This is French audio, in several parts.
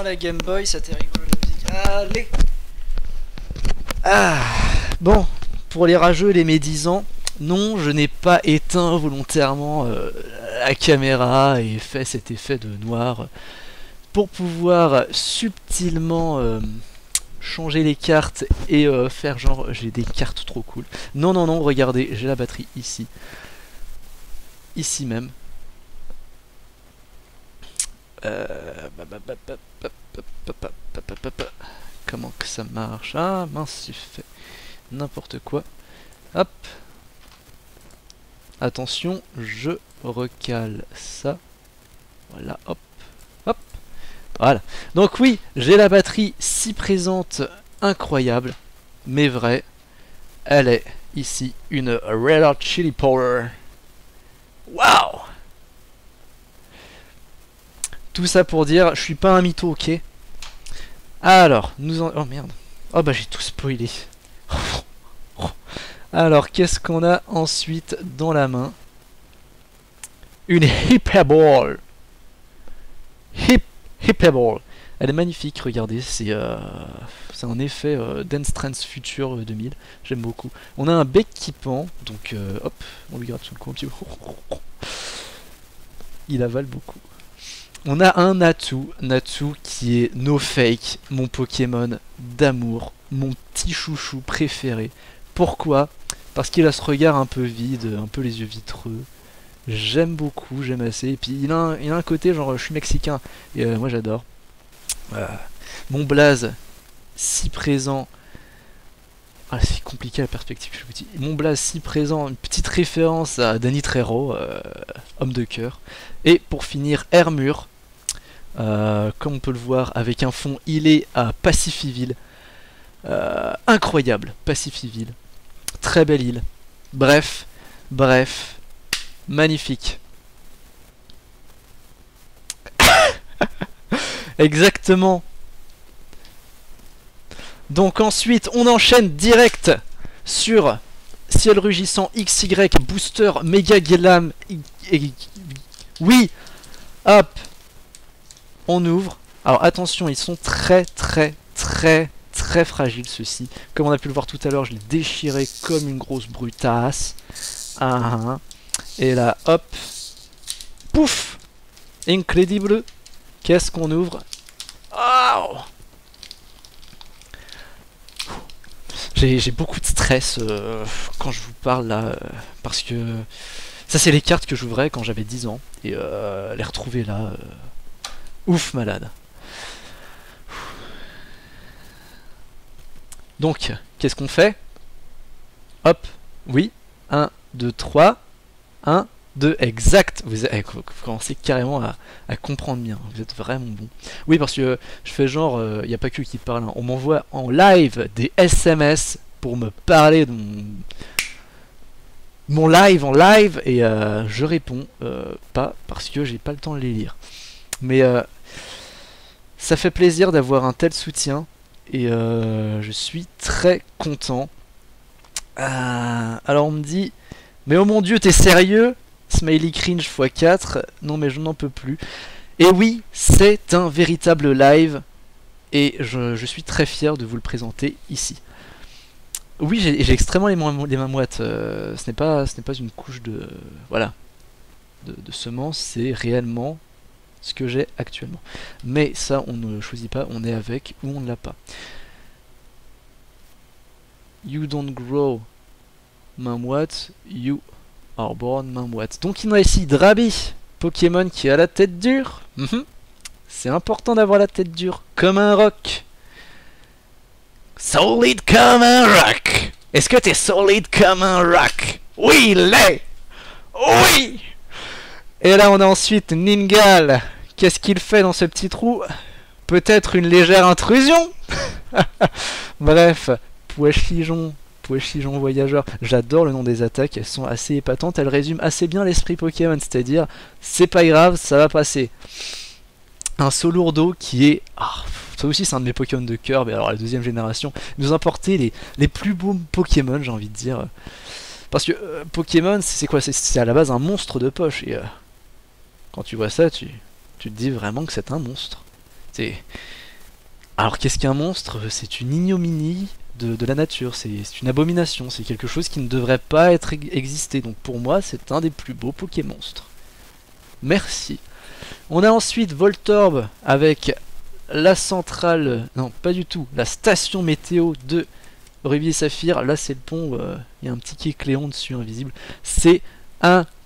la Game Boy, ça t'est rigolo la musique. Allez Ah Bon, pour les rageux et les médisants, non, je n'ai pas éteint volontairement euh, la caméra et fait cet effet de noir pour pouvoir subtilement euh, changer les cartes et euh, faire genre j'ai des cartes trop cool. Non, non, non, regardez, j'ai la batterie ici. Ici même. Comment que ça marche? Ah mince, j'ai fait n'importe quoi. Hop. Attention, je recale ça. Voilà, hop, hop. Voilà. Donc oui, j'ai la batterie si présente, incroyable, mais vrai. Elle est ici une Red Hot Chili Power. Waouh Tout ça pour dire, je suis pas un mytho, ok Alors, nous en... Oh merde. Oh bah j'ai tout spoilé. Alors, qu'est-ce qu'on a ensuite dans la main? Une Hyperball Hip Hyperball Elle est magnifique, regardez, c'est euh, un effet euh, Dance Trends Future 2000, euh, j'aime beaucoup. On a un bec qui pend, donc euh, hop, on lui gratte sous le cou un petit. Il avale beaucoup. On a un Natu, Natu qui est no fake, mon Pokémon d'amour, mon petit chouchou préféré. Pourquoi? Parce qu'il a ce regard un peu vide, un peu les yeux vitreux. J'aime beaucoup, j'aime assez. Et puis il a, un, a un côté genre je suis mexicain. Et euh, moi j'adore. Euh, mon blaze, si présent. Ah, c'est compliqué la perspective, je vous dis. Mon blaze si présent, une petite référence à Danny Trejo, euh, homme de cœur. Et pour finir, Hermure, euh, comme on peut le voir, avec un fond il est à Pacifiville. Euh, incroyable, Pacifiville. Très belle île. Bref, bref, magnifique. Exactement. Donc ensuite, on enchaîne direct sur Ciel Rugissant XY Booster Mega Glam. Oui Hop On ouvre. Alors attention, ils sont très très très très fragiles ceux-ci. Comme on a pu le voir tout à l'heure, je l'ai déchiré comme une grosse brutasse. Ah, ah. Et là, hop Pouf Incredible Qu'est-ce qu'on ouvre? J'ai beaucoup de stress euh, quand je vous parle là, parce que ça c'est les cartes que j'ouvrais quand j'avais 10 ans, et euh, les retrouver là, euh, ouf malade. Donc, qu'est-ce qu'on fait? Hop, oui, 1, 2, 3, 1, 2, exact. Vous, avez, vous commencez carrément à, à, comprendre bien. Vous êtes vraiment bon. Oui, parce que je fais genre, il euh, n'y a pas que qui parle. Hein. On m'envoie en live des SMS pour me parler de mon, mon live en live et euh, je réponds euh, pas parce que j'ai pas le temps de les lire. Mais euh, ça fait plaisir d'avoir un tel soutien et je suis très content. alors on me dit, mais oh mon dieu, t'es sérieux? Smiley cringe x4. Non mais je n'en peux plus. Et oui, c'est un véritable live. Et je, suis très fier de vous le présenter ici. Oui, j'ai extrêmement les, les, mains moites. Euh, ce n'est pas, ce n'est pas une couche de, voilà, de, de semences. C'est réellement ce que j'ai actuellement. Mais ça, on ne choisit pas. On est avec ou on ne l'a pas. You don't grow moite. You Orborn, main moite. Donc il a ici Drabi, Pokémon qui a la tête dure. -hmm. C'est important d'avoir la tête dure, comme un roc. Solide comme un rock. Est-ce que t'es solide comme un rock Oui, l'est. Oui. Et là on a ensuite Ningal. Qu'est-ce qu'il fait dans ce petit trou? Peut-être une légère intrusion? Bref, Pouachijon Voyageur. J'adore le nom des attaques, elles sont assez épatantes, elles résument assez bien l'esprit Pokémon, c'est-à-dire, c'est pas grave, ça va passer. Un Solourdo qui est... Ah, ça aussi c'est un de mes Pokémon de cœur, mais alors la deuxième génération, nous importer les, les plus beaux Pokémon, j'ai envie de dire. Parce que euh, Pokémon, c'est quoi? C'est à la base un monstre de poche, et euh, quand tu vois ça, tu, te dis vraiment que c'est un monstre. C'est... Alors qu'est-ce qu'un monstre? C'est une ignominie de, la nature, c'est une abomination, c'est quelque chose qui ne devrait pas être ex- exister. Donc pour moi, c'est un des plus beaux Pokémonstres. Merci. On a ensuite Voltorb avec la centrale, non pas du tout, la station météo de et Saphir. Là c'est le pont, euh, il y a un petit quai Cléon dessus invisible. C'est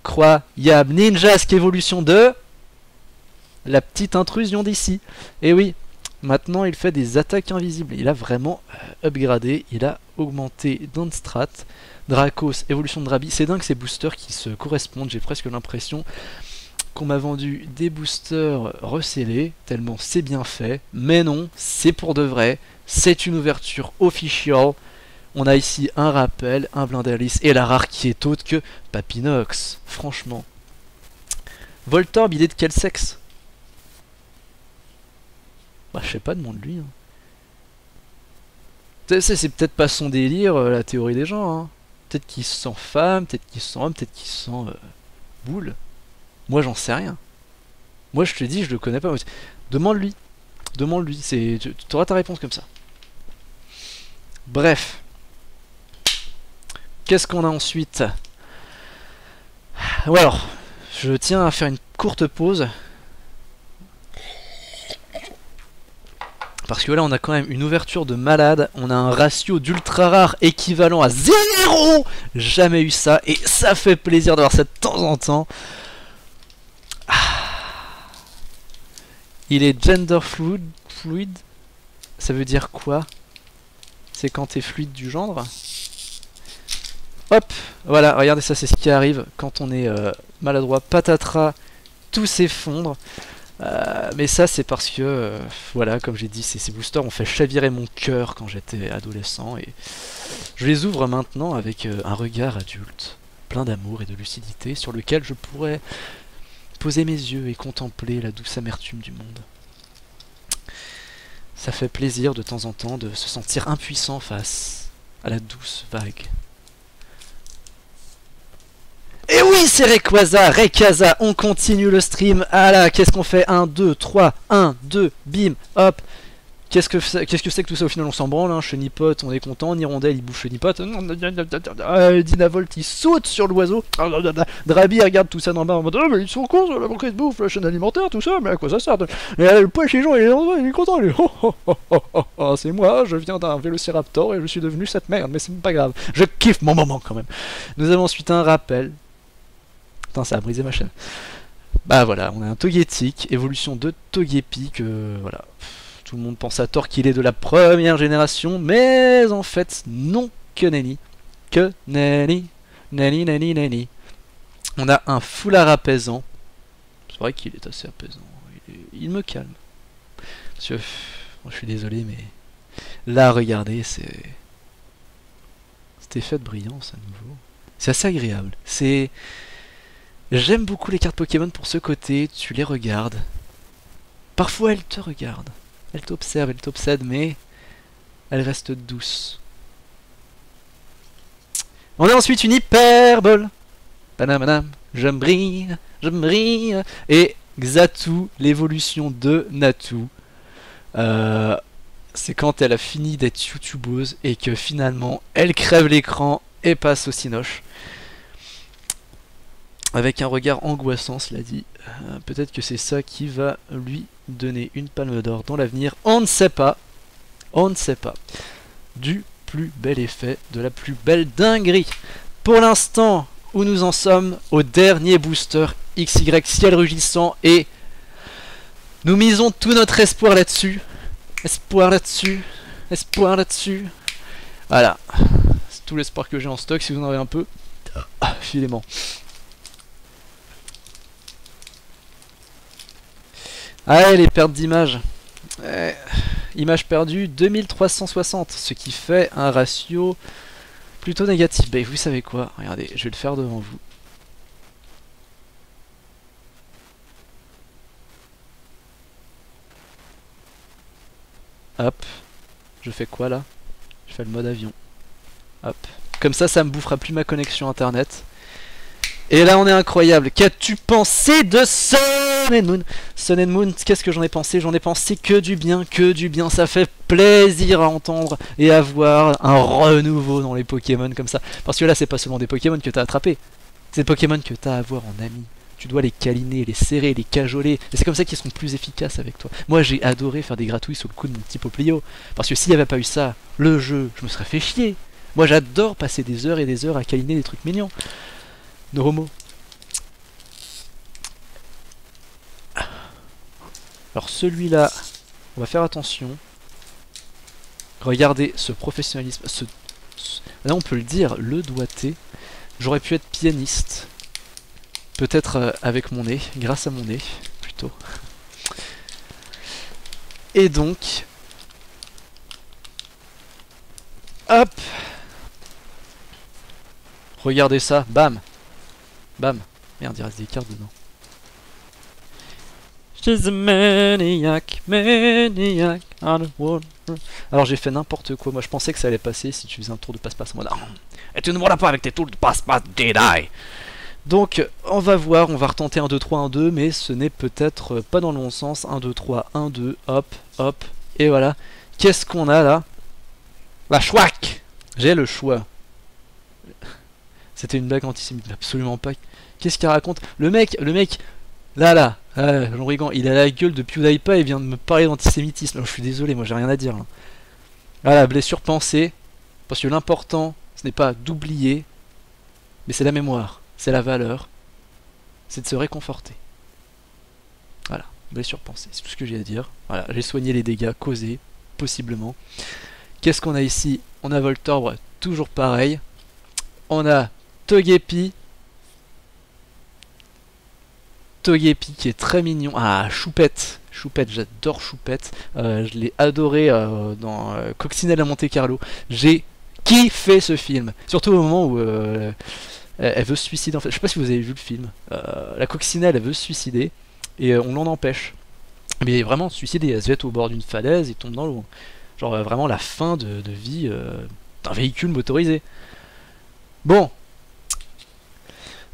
incroyable. Ninjask évolution 2. La petite intrusion d'ici? Et oui, maintenant il fait des attaques invisibles. Il a vraiment euh, upgradé, il a augmenté d'un strat. Dracos, évolution de Drabi. C'est dingue ces boosters qui se correspondent. J'ai presque l'impression qu'on m'a vendu des boosters recélés, tellement c'est bien fait. Mais non, c'est pour de vrai. C'est une ouverture officielle. On a ici un rappel, un Blindalis et la rare qui est autre que Papinox. Franchement. Voltorb, il est de quel sexe? Bah, je sais pas, demande-lui. Hein. C'est peut-être pas son délire, euh, la théorie des gens. Hein. Peut-être qu'il se sent femme, peut-être qu'il se sent homme, peut-être qu'il se sent euh, boule. Moi, j'en sais rien. Moi, je te dis, je le connais pas. Demande-lui. Demande-lui. Tu auras ta réponse comme ça. Bref. Qu'est-ce qu'on a ensuite? Ouais, alors, je tiens à faire une courte pause. Parce que là, on a quand même une ouverture de malade. On a un ratio d'ultra rare équivalent à 0 Jamais eu ça. Et ça fait plaisir d'avoir ça de temps en temps. Ah. Il est gender fluid. fluid. Ça veut dire quoi? C'est quand t'es fluide du genre Hop, voilà, regardez ça, c'est ce qui arrive quand on est euh, maladroit. Patatras, tout s'effondre. Euh, mais ça, c'est parce que, euh, voilà, comme j'ai dit, ces, boosters ont fait chavirer mon cœur quand j'étais adolescent. Et je les ouvre maintenant avec un regard adulte, plein d'amour et de lucidité, sur lequel je pourrais poser mes yeux et contempler la douce amertume du monde. Ça fait plaisir de temps en temps de se sentir impuissant face à la douce vague et oui, c'est Rayquaza, Rayquaza, on continue le stream. Ah là, qu'est-ce qu'on fait? 1, 2, 3, 1, 2, bim, hop. Qu'est-ce que c'est qu'est-ce que, c'est que tout ça? Au final On s'en branle, hein. Chenipote, on est content, Nirondelle il bouge Chenipote. Euh, Dynavolt il saute sur l'oiseau. Drabi regarde tout ça d'en bas en mode Oh, mais ils sont cons, la banquette de bouffe, la chaîne alimentaire, tout ça, mais à quoi ça sert Et euh, le poids chez Jean, il est, il est content, lui. Oh, oh, oh, oh, oh, c'est moi, je viens d'un vélociraptor et je suis devenu cette merde, mais c'est pas grave. Je kiffe mon moment quand même. Nous avons ensuite un rappel Ça a brisé ma chaîne. Bah voilà, on a un Togetic, évolution de Togepi, que voilà. Tout le monde pense à tort qu'il est de la première génération, mais en fait, non, que nenni. Que nenni. Nenni, nenni, nenni. On a un foulard apaisant. C'est vrai qu'il est assez apaisant. Il, me calme. Moi, je suis désolé, mais là, regardez, c'est. Cet effet de brillance à nouveau. C'est assez agréable. C'est. J'aime beaucoup les cartes Pokémon pour ce côté, tu les regardes. Parfois elles te regardent, elles t'observent, elles t'obsèdent, mais elles restent douces. On a ensuite une hyperbole. Panamanam, je me brille, je me brille. Et Xatu, l'évolution de Natu. Euh, c'est quand elle a fini d'être youtubeuse et que finalement elle crève l'écran et passe au cinoche avec un regard angoissant, cela dit. Euh, Peut-être que c'est ça qui va lui donner une palme d'or dans l'avenir. On ne sait pas. On ne sait pas. Du plus bel effet, de la plus belle dinguerie. Pour l'instant, où nous en sommes Au dernier booster XY ciel rugissant et nous misons tout notre espoir là-dessus. Espoir là-dessus. Espoir là-dessus. Voilà. C'est tout l'espoir que j'ai en stock si vous en avez un peu. Ah, Filez-moi. Ah ouais, les pertes d'image. Ouais. Image perdue 2360, ce qui fait un ratio plutôt négatif. Bah vous savez quoi? Regardez, je vais le faire devant vous. Hop. Je fais quoi là? Je fais le mode avion. Hop. Comme ça, ça me bouffera plus ma connexion internet. Et là, on est incroyable. Qu'as-tu pensé de Sun and Moon? Sun and Moon, qu'est-ce que j'en ai pensé? J'en ai pensé que du bien, que du bien. Ça fait plaisir à entendre et à voir un renouveau dans les Pokémon comme ça. Parce que là, c'est pas seulement des Pokémon que t'as attrapés. C'est des Pokémon que t'as à avoir en ami. Tu dois les câliner, les serrer, les cajoler. Et c'est comme ça qu'ils seront plus efficaces avec toi. Moi, j'ai adoré faire des gratouilles sous le coup de mon petit Poplio. Parce que s'il n'y avait pas eu ça, le jeu, je me serais fait chier. Moi, j'adore passer des heures et des heures à câliner des trucs mignons. Alors celui-là, on va faire attention. Regardez ce professionnalisme. Ce, Là on peut le dire, le doigté. J'aurais pu être pianiste. Peut-être euh, avec mon nez, grâce à mon nez, plutôt. Et donc... Hop Regardez ça, bam Bam. Merde, il reste des cartes dedans. She's a maniac, maniac Alors j'ai fait n'importe quoi. Moi je pensais que ça allait passer si tu faisais un tour de passe-passe. Moi là. Et tu ne vois pas avec tes tours de passe-passe, did I donc on va voir, on va retenter 1, 2, 3, 1, 2, mais ce n'est peut-être pas dans le bon sens. 1, 2, 3, 1, 2, hop, hop, et voilà. Qu'est-ce qu'on a là? La chouac J'ai le choix. C'était une blague antisémite, absolument pas. Qu'est-ce qu'il raconte? Le mec, le mec, là, là, Jean Rigan, il a la gueule de PewDiePie et vient de me parler d'antisémitisme. Je suis désolé, moi j'ai rien à dire. Là. Voilà, blessure pensée. Parce que l'important, ce n'est pas d'oublier, mais c'est la mémoire, c'est la valeur, c'est de se réconforter. Voilà, blessure pensée, c'est tout ce que j'ai à dire. Voilà, j'ai soigné les dégâts causés, possiblement. Qu'est-ce qu'on a ici? On a Voltorbre, toujours pareil. On a Togepi. Togepi qui est très mignon. Ah, Choupette. Choupette, j'adore Choupette. Euh, je l'ai adoré euh, dans euh, Coccinelle à Monte Carlo. J'ai kiffé ce film. Surtout au moment où elle veut se suicider. En fait, je sais pas si vous avez vu le film. la Coccinelle, elle veut se suicider. Et on l'en empêche. Mais vraiment suicider. Elle se jette au bord d'une falaise et tombe dans l'eau. Genre vraiment la fin de vie d'un véhicule motorisé. Bon,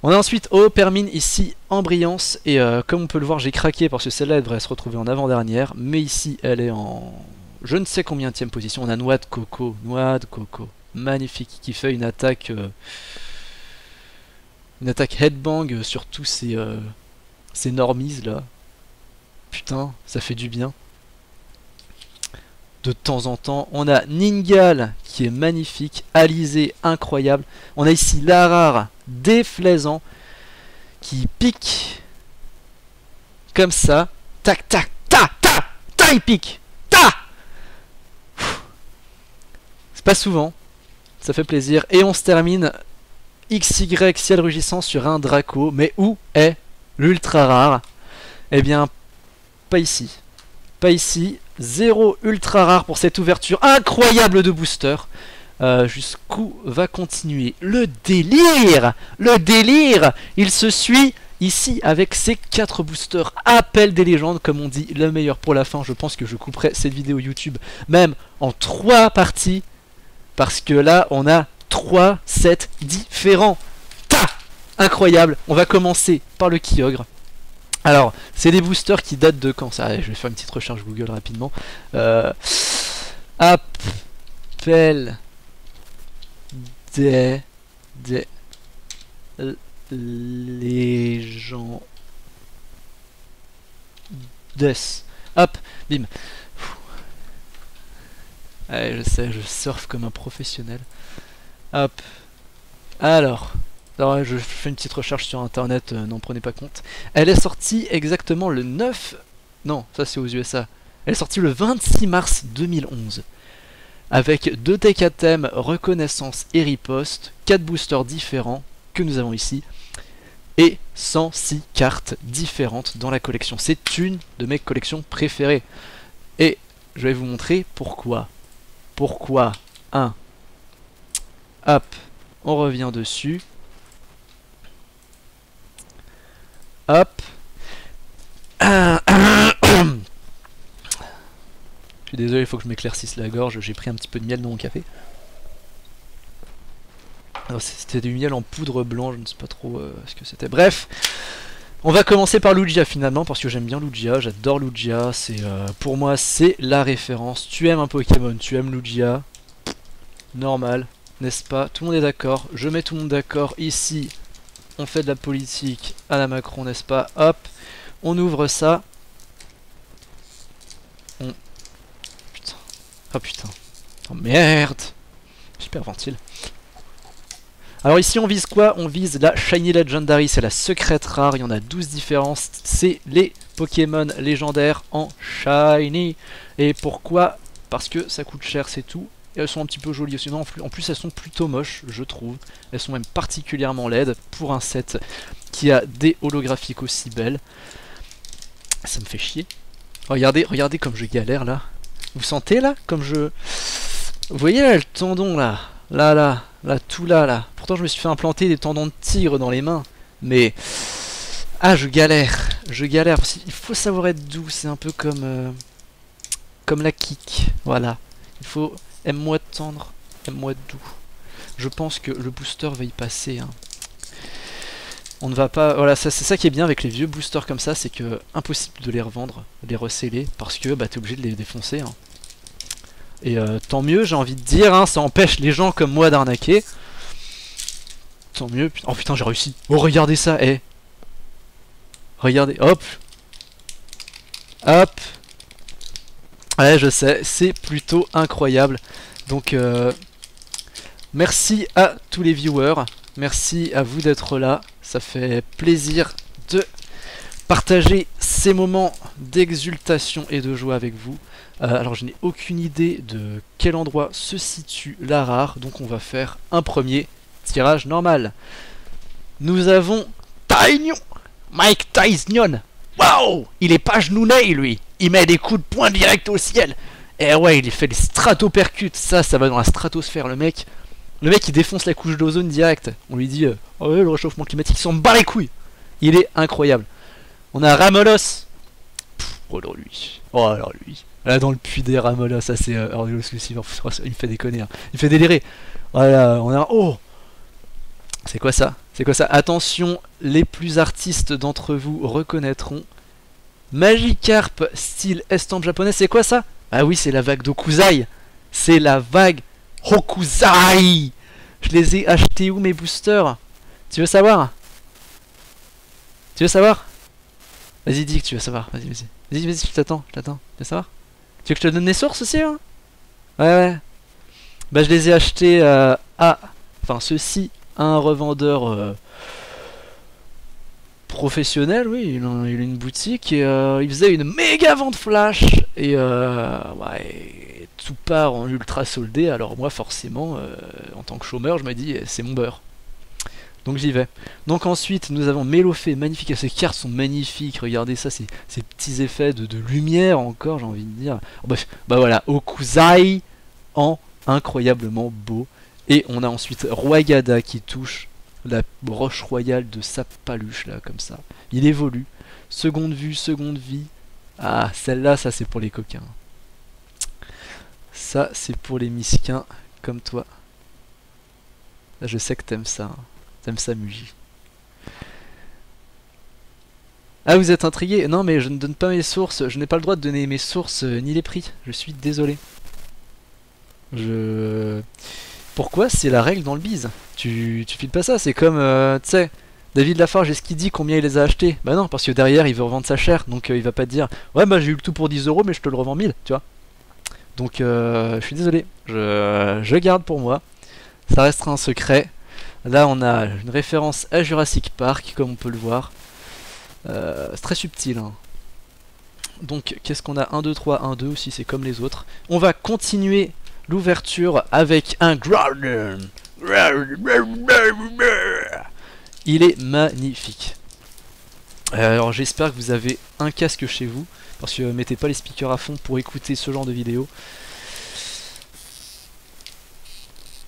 on a ensuite Permine ici en brillance et euh, comme on peut le voir j'ai craqué parce que celle-là devrait se retrouver en avant-dernière mais ici elle est en je ne sais combien de position. On a Noix de Coco, Noix de Coco, magnifique qui fait une attaque euh, une attaque headbang sur tous ces, euh, ces normies là. Putain, ça fait du bien de temps en temps. On a Ningal qui est magnifique, Alizé incroyable. On a ici Larar déflaisant qui pique comme ça. Tac tac ta ta ta il pique ta. C'est pas souvent, ça fait plaisir. Et on se termine XY ciel rugissant sur un Draco. Mais où est l'ultra rare? Eh bien, pas ici. Pas ici. Zéro ultra rare pour cette ouverture incroyable de booster. Euh, jusqu'où va continuer le délire? Le délire Il se suit ici avec ces 4 boosters. Appel des légendes, comme on dit, le meilleur pour la fin. Je pense que je couperai cette vidéo YouTube même en 3 parties. Parce que là, on a 3 sets différents. Incroyable On va commencer par le Kyogre. Alors, c'est des boosters qui datent de quand ça? Je vais faire une petite recherche Google rapidement. Euh, appel des, des légendes. Hop, bim. Allez, je sais, je surfe comme un professionnel. Hop. Alors, alors, je fais une petite recherche sur internet, euh, n'en prenez pas compte. Elle est sortie exactement le 9... Non, ça c'est aux USA. Elle est sortie le 26 mars 2011. Avec deux decks reconnaissance et riposte, 4 boosters différents que nous avons ici, et 106 cartes différentes dans la collection. C'est une de mes collections préférées. Et je vais vous montrer pourquoi. Pourquoi? 1. Hop, on revient dessus. Hop. suis désolé, il faut que je m'éclaircisse la gorge. J'ai pris un petit peu de miel dans mon café. C'était du miel en poudre blanc, je ne sais pas trop euh, ce que c'était. Bref, on va commencer par Lugia finalement, parce que j'aime bien Lugia, j'adore Lugia. Euh, Pour moi, c'est la référence. Tu aimes un Pokémon, tu aimes Lugia. Normal, n'est-ce pas? Tout le monde est d'accord. Je mets tout le monde d'accord. Ici, on fait de la politique à la Macron, n'est-ce pas? Hop, on ouvre ça. On... Putain. Oh putain. Oh merde Super ventile. Alors ici on vise quoi? On vise la Shiny Legendary, c'est la secrète rare, il y en a 12 différences, c'est les Pokémon légendaires en Shiny. Et pourquoi? Parce que ça coûte cher, c'est tout. Et elles sont un petit peu jolies aussi. en plus elles sont plutôt moches, je trouve. Elles sont même particulièrement laides pour un set qui a des holographiques aussi belles. Ça me fait chier. Regardez, regardez comme je galère là. Vous sentez là Comme je... Vous voyez là le tendon là Là, là, là, tout là, là. Pourtant, je me suis fait implanter des tendons de tigre dans les mains. Mais... Ah, je galère. Je galère. Il faut savoir être doux. C'est un peu comme... Euh, comme la kick. Voilà. Il faut... Aime-moi tendre. Aime-moi doux. Je pense que le booster va y passer. Hein. On ne va pas... Voilà, c'est ça qui est bien avec les vieux boosters comme ça. C'est que impossible de les revendre, les receller. Parce que bah, t'es obligé de les défoncer. Hein. Et euh, tant mieux, j'ai envie de dire, hein, ça empêche les gens comme moi d'arnaquer. Tant mieux. Oh putain, j'ai réussi. Oh, regardez ça, eh. Regardez, hop. Hop. Ouais, je sais, c'est plutôt incroyable. Donc, euh, merci à tous les viewers. Merci à vous d'être là. Ça fait plaisir de partager ces moments d'exultation et de joie avec vous. Euh, alors je n'ai aucune idée de quel endroit se situe la rare, donc on va faire un premier tirage normal. Nous avons Taignon Mike Tyson Waouh Il est pas genouné lui Il met des coups de poing direct au ciel Et eh ouais, il fait des stratopercutes, ça, ça va dans la stratosphère, le mec. Le mec il défonce la couche d'ozone direct. On lui dit, euh, oh le réchauffement climatique, il s'en bat les couilles Il est incroyable. On a Ramolos Oh alors lui Oh alors lui Là dans le puits des Ramolos, ça c'est euh. Il me fait déconner. Hein. Il me fait délirer. Voilà, on a. Oh C'est quoi ça? C'est quoi ça? Attention, les plus artistes d'entre vous reconnaîtront. Magikarp style estampe japonais, c'est quoi ça? Ah oui, c'est la vague d'Okuzai. C'est la vague Hokuzai Je les ai achetés où mes boosters? Tu veux savoir? Tu veux savoir? Vas-y, dis que tu veux savoir. Vas-y, vas-y. Vas-y, vas-y, je t'attends, je t'attends. Tu veux savoir? Tu veux que je te donne les sources aussi hein? Ouais, ouais. Bah, je les ai achetés euh, à. Enfin, ceux-ci à un revendeur euh, professionnel, oui. Il a, une boutique et euh, il faisait une méga vente flash. Et ouais, tout part en ultra soldé. Alors, moi, forcément, en tant que chômeur, je me dis, eh, c'est mon beurre. Donc j'y vais. Donc ensuite, nous avons Mélofé, magnifique. Ces cartes sont magnifiques. Regardez ça, ces, petits effets de, lumière encore, j'ai envie de dire. bref, bah voilà, Okuzai en incroyablement beau. Et on a ensuite Royagada qui touche la roche royale de sa paluche, là, comme ça. Il évolue. Seconde vue, seconde vie. Ah, celle-là, ça c'est pour les coquins. Ça, c'est pour les misquins comme toi. Je sais que t'aimes ça. Hein. T'aimes ça, Muji Ah, vous êtes intrigué Non, mais je ne donne pas mes sources. Je n'ai pas le droit de donner mes sources euh, ni les prix. Je suis désolé. Je... Pourquoi C'est la règle dans le bise. Tu, tu files pas ça. C'est comme, euh, tu sais, David Lafarge, est-ce qu'il dit combien il les a achetés? Bah non, parce que derrière, il veut revendre sa chair. Donc euh, il va pas te dire, ouais, bah j'ai eu le tout pour 10 euros, mais je te le revends 1000, tu vois. Donc je suis désolé. Je, je garde pour moi. Ça restera un secret. Là, on a une référence à Jurassic Park, comme on peut le voir. Euh, c'est très subtil. Hein. Donc, qu'est-ce qu'on a? 1, 2, 3, 1, 2 aussi, c'est comme les autres. On va continuer l'ouverture avec un Groudon. Il est magnifique. Euh, alors, j'espère que vous avez un casque chez vous, parce que mettez pas les speakers à fond pour écouter ce genre de vidéo.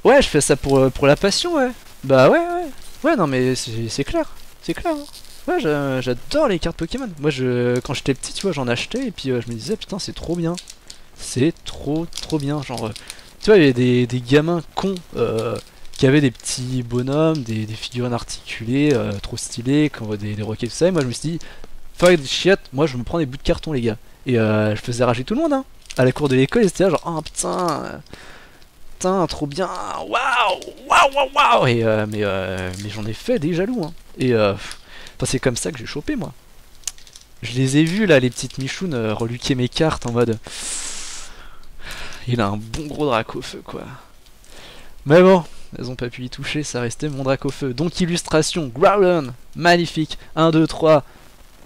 Ouais, je fais ça pour, euh, pour la passion, ouais. Bah ouais, ouais. Ouais, non, mais c'est clair. C'est clair. Hein. Ouais, j'adore les cartes Pokémon. Moi, je, quand j'étais petit, tu vois, j'en achetais et puis euh, je me disais, putain, c'est trop bien. C'est trop, trop bien. Genre, euh, tu vois, il y a des, gamins cons qui avait des petits bonhommes, des, des figurines articulées, trop stylées, des, des roquets, tout ça. Et moi je me suis dit, fuck the shit, moi je me prends des bouts de carton, les gars. Et euh, je faisais rager tout le monde, hein. À la cour de l'école, c'était là genre, oh putain, euh, putain, trop bien, waouh, waouh, waouh, waouh. Et euh, mais, j'en ai fait des jaloux, hein. Et euh, c'est comme ça que j'ai chopé, moi. Je les ai vus là, les petites michounes, reluquer mes cartes en mode. Il a un bon gros drac au feu, quoi. Mais bon, elles ont pas pu y toucher, ça restait mon drac au feu. Donc, illustration, Growlon, magnifique. 1, 2, 3,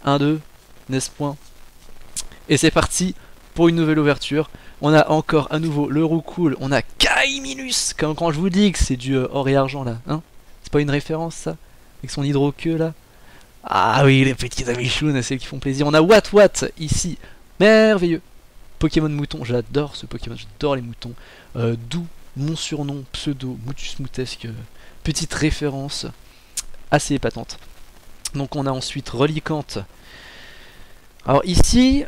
1, 2, n'est-ce point? Et c'est parti pour une nouvelle ouverture. On a encore à nouveau le Roucool, on a Kaiminus, comme quand je vous dis que c'est du euh, or et argent là, hein? C'est pas une référence ça? Avec son hydroqueux là? Ah oui, les petits amichounes, c'est qui font plaisir. On a Wat Wat ici, merveilleux. Pokémon mouton, j'adore ce Pokémon, j'adore les moutons. Euh, D'où mon surnom pseudo Moutus Moutesque, euh, petite référence assez épatante. Donc on a ensuite Relicante. Alors ici,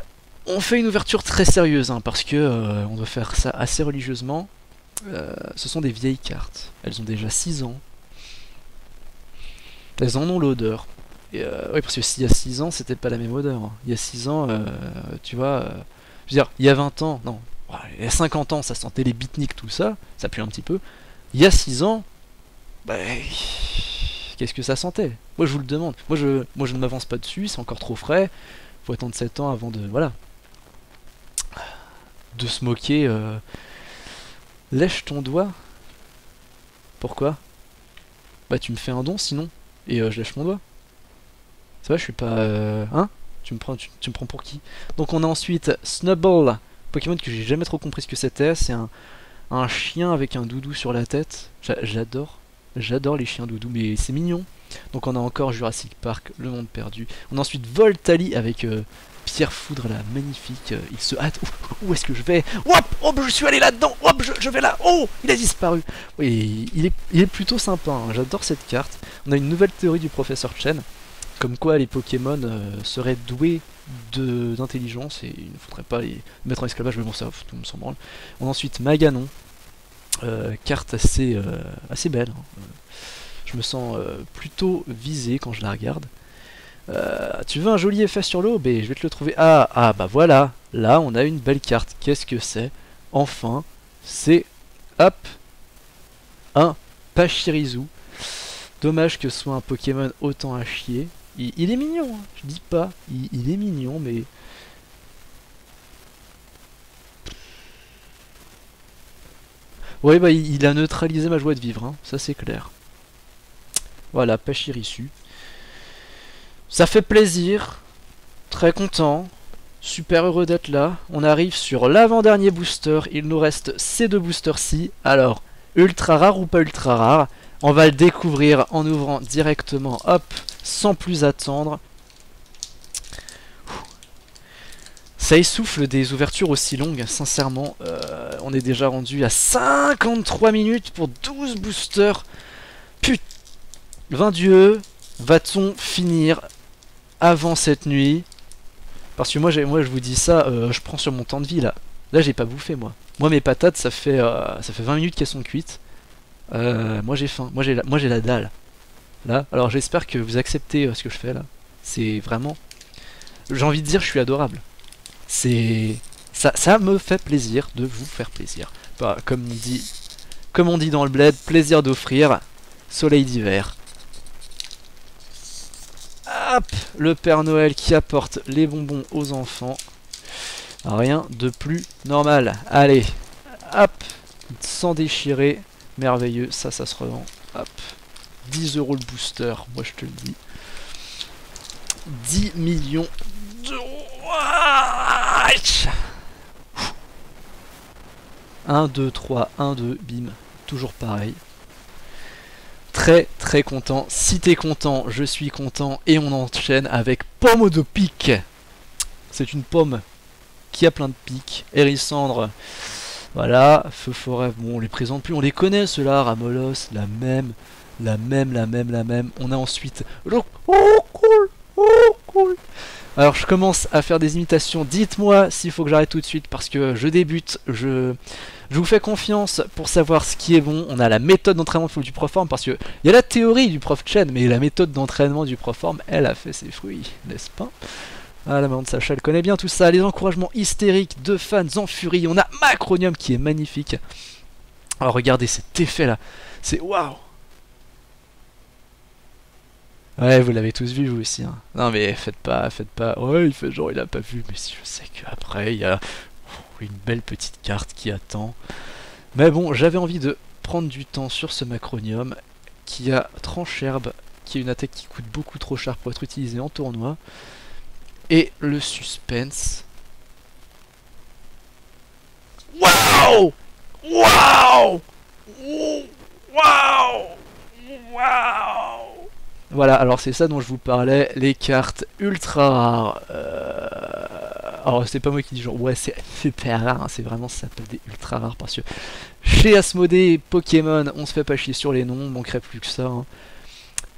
on fait une ouverture très sérieuse, hein, parce que euh, on doit faire ça assez religieusement. Euh, ce sont des vieilles cartes. Elles ont déjà 6 ans. Elles en ont l'odeur. Euh, oui, parce que s'il y a 6 ans, c'était pas la même odeur. hein. Il y a 6 ans, tu vois... je veux dire, il y a 20 ans, non, il y a 50 ans, ça sentait les beatniks, tout ça, ça pue un petit peu. Il y a 6 ans, bah, qu'est-ce que ça sentait Moi je vous le demande. Moi je, moi je ne m'avance pas dessus, c'est encore trop frais. Faut attendre 7 ans avant de, voilà, de se moquer. euh. Lèche ton doigt. Pourquoi? Bah tu me fais un don sinon, et euh, je lèche mon doigt. Ça va, je suis pas, euh, hein? Tu me prends, tu, me prends pour qui? Donc on a ensuite Snubble, Pokémon que j'ai jamais trop compris ce que c'était. C'est un, un chien avec un doudou sur la tête. J'a- J'adore, j'adore les chiens doudou, mais c'est mignon. Donc on a encore Jurassic Park, Le Monde Perdu. On a ensuite Voltali avec euh, Pierre Foudre là, magnifique. euh, il se hâte. Où, est-ce que je vais? Hop Oh, je suis allé là-dedans. Hop, je, vais là. Oh, il a disparu. Oui, il est, plutôt sympa. hein, J'adore cette carte. On a une nouvelle théorie du professeur Chen. Comme quoi les Pokémon euh, seraient doués d'intelligence et il ne faudrait pas les mettre en esclavage, mais bon, ça, tout le monde s'en branle. On ensuite Maganon, euh, carte assez, euh, assez belle. hein. Je me sens euh, plutôt visé quand je la regarde. Tu veux un joli effet sur l'eau Ben, je vais te le trouver. Ah, ah, bah voilà, là on a une belle carte. Qu'est-ce que c'est? Enfin, c'est, hop, un Pachirisu. Dommage que ce soit un Pokémon autant à chier. Il, est mignon, hein, je dis pas. Il est mignon, mais. Ouais, bah il, a neutralisé ma joie de vivre, hein, ça c'est clair. Voilà, Pachirisu. Ça fait plaisir, très content, super heureux d'être là. On arrive sur l'avant-dernier booster, il nous reste ces deux boosters-ci. Alors, ultra rare ou pas ultra rare on va le découvrir en ouvrant directement, hop, sans plus attendre. Ça essouffle des ouvertures aussi longues, sincèrement. euh, on est déjà rendu à 53 minutes pour 12 boosters. Putain, 20 dieux, va-t-on finir avant cette nuit? Parce que moi, moi je vous dis ça, euh, je prends sur mon temps de vie là. Là, j'ai pas bouffé moi. Moi, mes patates, ça fait, euh, ça fait 20 minutes qu'elles sont cuites. Moi j'ai faim, moi j'ai la, la dalle. Là, alors j'espère que vous acceptez ce que je fais là. C'est vraiment, j'ai envie de dire, je suis adorable. C'est, ça, ça me fait plaisir de vous faire plaisir. Comme on dit, comme on dit dans le bled, plaisir d'offrir, soleil d'hiver. Hop, le Père Noël qui apporte les bonbons aux enfants. Rien de plus normal. Allez, hop, sans déchirer. Merveilleux, ça, ça se revend. Hop. 10 euros le booster, moi je te le dis. 10 millions d'euros. 1, 2, 3, 1, 2, bim. Toujours pareil. Très très content. Si t'es content, je suis content. Et on enchaîne avec Pomme de pique. C'est une pomme qui a plein de pics. Hérissandre. Voilà, Feu Forêt, bon on les présente plus, on les connaît ceux-là, Ramolos, la même, la même, la même, la même. On a ensuite oh cool, oh cool. Alors je commence à faire des imitations. Dites-moi s'il faut que j'arrête tout de suite parce que je débute. Je, je vous fais confiance pour savoir ce qui est bon. On a la méthode d'entraînement du Proform parce que il y a la théorie du Prof Chen, mais la méthode d'entraînement du Proform, elle a fait ses fruits, n'est-ce pas? Ah, la maman de Sacha, elle connaît bien tout ça. Les encouragements hystériques de fans en furie. On a Macronium qui est magnifique. Alors regardez cet effet là. C'est waouh Ouais, vous l'avez tous vu, vous aussi. Hein. Non, mais faites pas, faites pas. Ouais, il fait genre, il a pas vu. Mais si je sais qu'après, il y a une belle petite carte qui attend. Mais bon, j'avais envie de prendre du temps sur ce macronium qui a trancherbe, qui est une attaque qui coûte beaucoup trop cher pour être utilisée en tournoi. Et le suspense. Waouh Waouh Waouh Waouh voilà, alors c'est ça dont je vous parlais, les cartes ultra rares. Euh... Alors c'est pas moi qui dis genre ouais c'est super rare, hein, c'est vraiment ça s'appelle des ultra rares parce que chez Asmodée Pokémon on se fait pas chier sur les noms, manquerait plus que ça. Hein.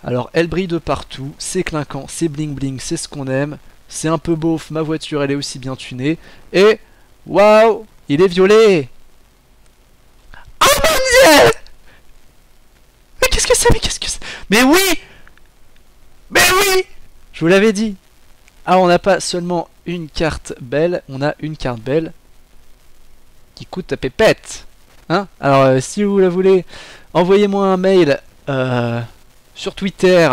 Alors elle brille de partout, c'est clinquant, c'est bling bling, c'est ce qu'on aime, c'est un peu beauf, ma voiture elle est aussi bien tunée, et waouh, il est violet Oh mon dieu Mais qu'est-ce que c'est Mais qu'est-ce que c'est? Mais oui mais oui Je vous l'avais dit. Ah, on n'a pas seulement une carte belle, on a une carte belle qui coûte à pépette. Hein? Alors, euh, si vous la voulez, envoyez-moi un mail euh, sur Twitter,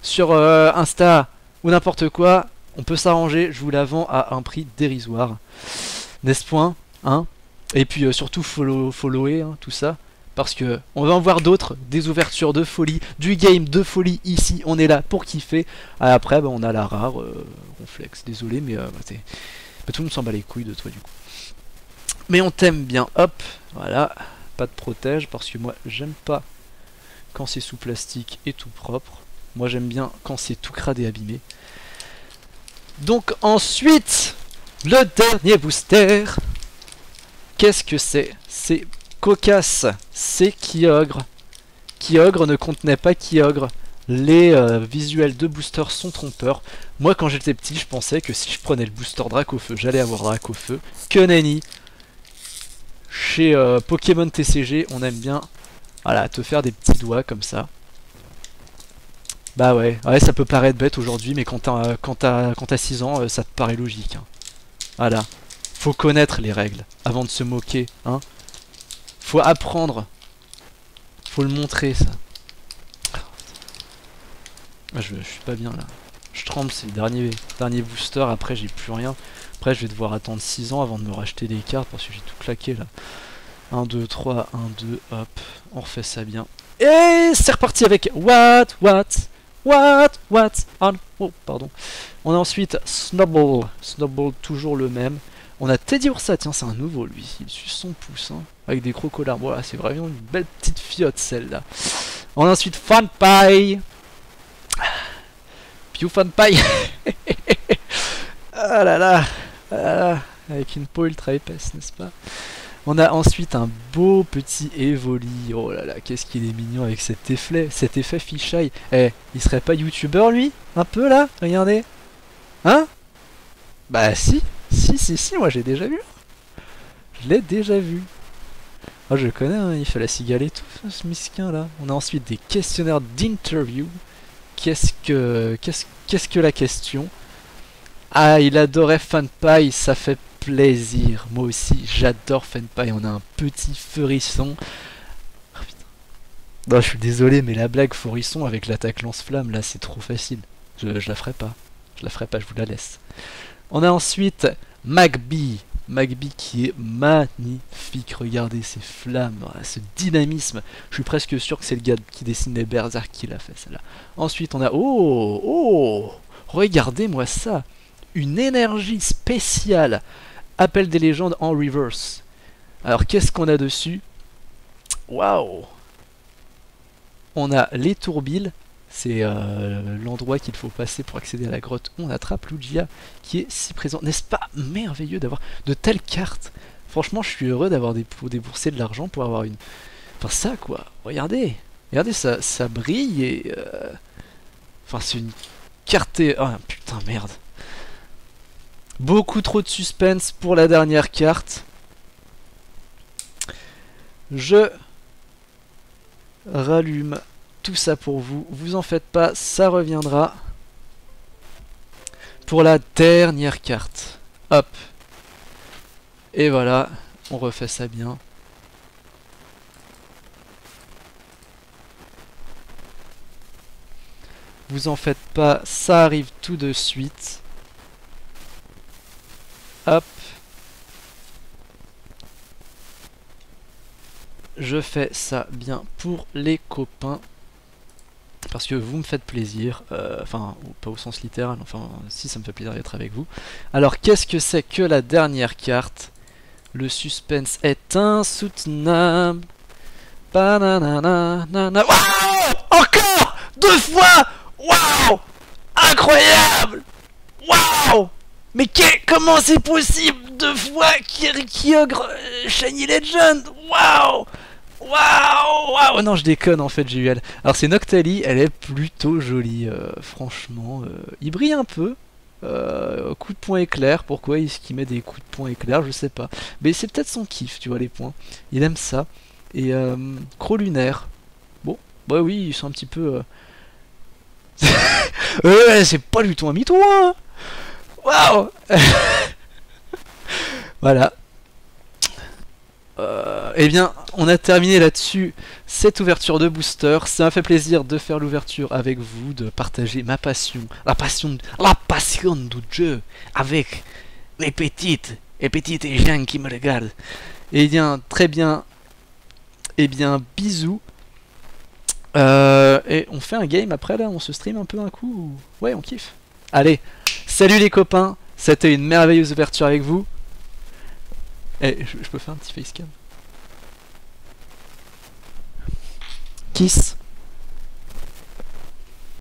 sur euh, Insta ou n'importe quoi. On peut s'arranger, je vous la vends à un prix dérisoire. N'est-ce point? Hein? Et puis surtout, follow, follower, hein, tout ça parce que on va en voir d'autres, des ouvertures de folie, du game de folie ici, on est là pour kiffer. Après, bah, on a la rare, euh, désolé, mais euh, bah, bah, tout le monde s'en bat les couilles de toi du coup. Mais on t'aime bien, hop, voilà, pas de protège, parce que moi j'aime pas quand c'est sous plastique et tout propre. Moi j'aime bien quand c'est tout crade abîmé. Donc ensuite, le dernier booster, qu'est-ce que c'est? C'est cocasse, c'est Kyogre. Kyogre ne contenait pas Kyogre. Les euh, visuels de booster sont trompeurs. Moi, quand j'étais petit, je pensais que si je prenais le booster Dracofeu, j'allais avoir Dracofeu. Que nenni Chez euh, Pokémon TCG, on aime bien voilà, te faire des petits doigts comme ça. Bah ouais, ouais ça peut paraître bête aujourd'hui, mais quand t'as 6 ans, euh, ça te paraît logique. Hein. Voilà. Faut connaître les règles avant de se moquer, hein. Faut apprendre. Faut le montrer, ça. Ah, je, suis pas bien, là. Je tremble, c'est le dernier, dernier booster. Après, j'ai plus rien. Après, je vais devoir attendre 6 ans avant de me racheter des cartes parce que j'ai tout claqué, là. 1, 2, 3, 1, 2, hop. On refait ça bien. Et c'est reparti avec What, What, What, What, on. Oh, pardon. On a ensuite Snowball. Snowball, toujours le même. On a Teddy Ursa, tiens, c'est un nouveau lui. Il suit son pouce, hein, avec des crocodiles. Voilà, c'est vraiment une belle petite fiotte celle-là. On a ensuite. Pew Fun Pie. ah là là. Ah Avec une peau ultra épaisse, n'est-ce pas? On a ensuite un beau petit Evoli. Oh là là, qu'est-ce qu'il est mignon avec cet effet, cet effet fisheye. Eh, il serait pas youtubeur lui? Un peu là? Regardez. Hein? Bah si, si, si, si, moi j'ai déjà vu. Je l'ai déjà vu. Oh, je connais, hein, il fait la cigale et tout, ce misquin là. On a ensuite des questionnaires d'interview. Qu'est-ce que, qu'est-ce, que la question? Ah, il adorait Fanpie, ça fait plaisir. Moi aussi, j'adore Fanpie. On a un petit feurisson. Oh, putain. Non, je suis désolé, mais la blague feurisson avec l'attaque lance-flamme, là, c'est trop facile. Je, je la ferai pas. Je la ferai pas, je vous la laisse. On a ensuite Magby. Magby qui est magnifique. Regardez ces flammes, ce dynamisme. Je suis presque sûr que c'est le gars qui dessine les Berserk qui l'a fait celle-là. Ensuite on a... Oh Oh Regardez-moi ça Une énergie spéciale. Appel des légendes en reverse. Alors qu'est-ce qu'on a dessus? Waouh On a les tourbilles c'est euh, l'endroit qu'il faut passer pour accéder à la grotte on attrape Lugia qui est si présent. N'est-ce pas merveilleux d'avoir de telles cartes? Franchement, je suis heureux d'avoir déboursé de l'argent pour avoir une... Enfin ça quoi, regardez Regardez, ça, ça brille et... Euh, enfin c'est une carte... Oh putain merde Beaucoup trop de suspense pour la dernière carte. Je rallume tout ça pour vous. Vous en faites pas, ça reviendra. Pour la dernière carte. Hop. Et voilà, on refait ça bien. Vous en faites pas, ça arrive tout de suite. Hop. Je fais ça bien pour les copains. Parce que vous me faites plaisir. Euh, enfin, pas au sens littéral. Enfin, si ça me fait plaisir d'être avec vous. Alors, qu'est-ce que c'est que la dernière carte? Le suspense est insoutenable. Bananana, Encore! Deux fois! Waouh! Incroyable! Waouh! Mais comment c'est possible? Deux fois Kyogre euh, Shiny Legend! Waouh Waouh Waouh Non, je déconne en fait, j'ai. Alors c'est Noctali, elle est plutôt jolie, euh, franchement. Euh, il brille un peu. coup de poing éclair, pourquoi est-ce qu'il met des coups de poing éclair? Je sais pas. Mais c'est peut-être son kiff, tu vois, les points. Il aime ça. Et euh, Croc lunaire. Bon, bah oui, ils sont un petit peu... euh, c'est pas du tout un mytho, hein Waouh Voilà. Euh, eh bien, on a terminé là-dessus cette ouverture de booster. Ça m'a fait plaisir de faire l'ouverture avec vous, de partager ma passion, la passion, la passion du jeu avec les petites et petites gens qui me regardent. Eh bien, très bien. Eh bien, bisous. Euh, et on fait un game après là, on se stream un peu un coup Ouais, on kiffe. Allez, salut les copains, c'était une merveilleuse ouverture avec vous. Je, je peux faire un petit facecam? Kiss.